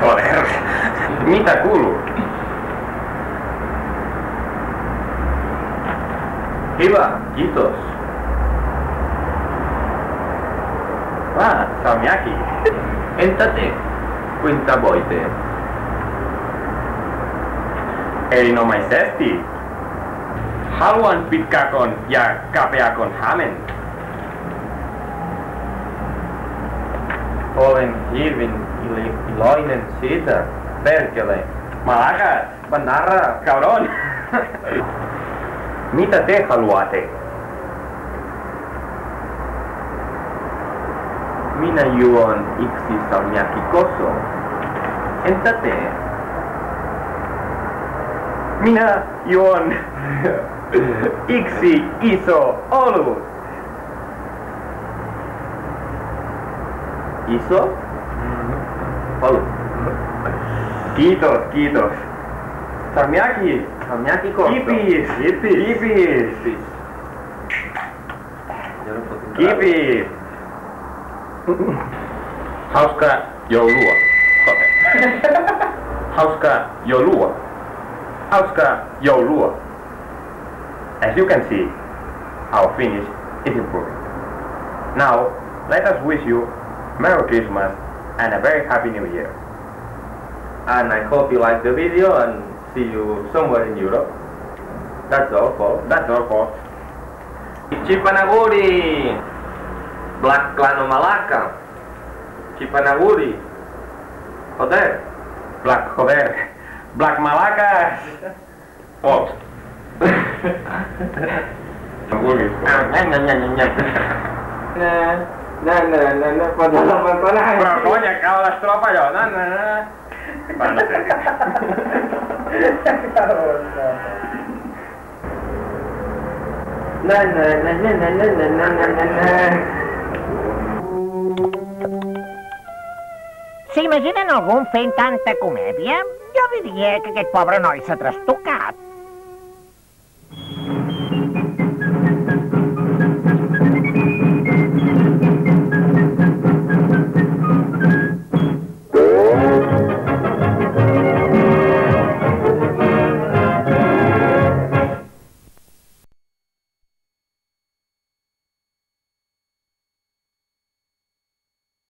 Joder, mita culo. Iba, quitos. Ah, Salmiaki. Entate. Quinta boite. Erinomaisesti. Haluan pitkakon ja kapeakon hamen. Olen hirvin Iloinen, Sida, Bergele, Malaga, Banara, Cabron. Mitä te haluatte? Minä juon iksi salmiakikoso. Entä te? Minä juon iksi iso olut. Iso? Olut. Kiitos, kiitos. Salmiakki. Salmiakki koso. Kipis. Kipis. Kipis. Kipis. Hauskaa joulua. Hauskaa joulua. Hauskaa joulua. As you can see, our Finnish is improving. Now, let us wish you Merry Christmas and a very Happy New Year. And I hope you like the video and see you somewhere in Europe. That's all, for, That's all, for. Chipanaguri! Black Clano Malaka. Chipanaguri. Joder. Black, joder. Black Malacas. Folks. No, no, no, no pot anar al personatge. Però conya, acaba l'estrofa allò. No, no, no. Va, no Na, No, no, no, no, no, no, no, no, no, no, no. S'imaginen algun fent tanta comèdia? Jo diria que aquest pobre noi s'ha trastocat.